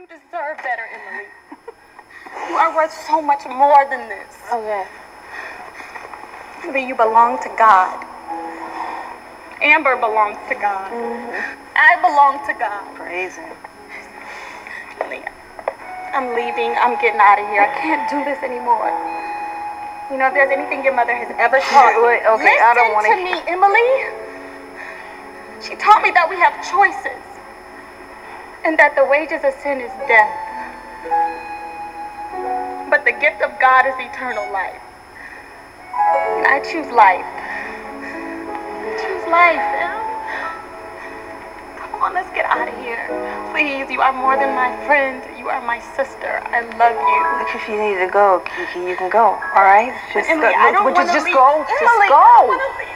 You deserve better, Emily. you are worth so much more than this. Okay. Emily, you belong to God. Amber belongs to God. Mm-hmm. I belong to God. Praise him. Emily, I'm leaving. I'm getting out of here. I can't do this anymore. You know, if there's anything your mother has ever taught me, Wait, okay, I don't wanna- to me, Emily. She taught me that we have choices, and that the wages of sin is death, but the gift of God is eternal life. And I choose life. I choose life. Come on, let's get out of here. Please, you are more than my friend. You are my sister. I love you. Look, if you need to go, Kiki, you can go. All right? Just, Emily, go, I don't would want you to just leave. go? Emily, just go. don't wanna leave.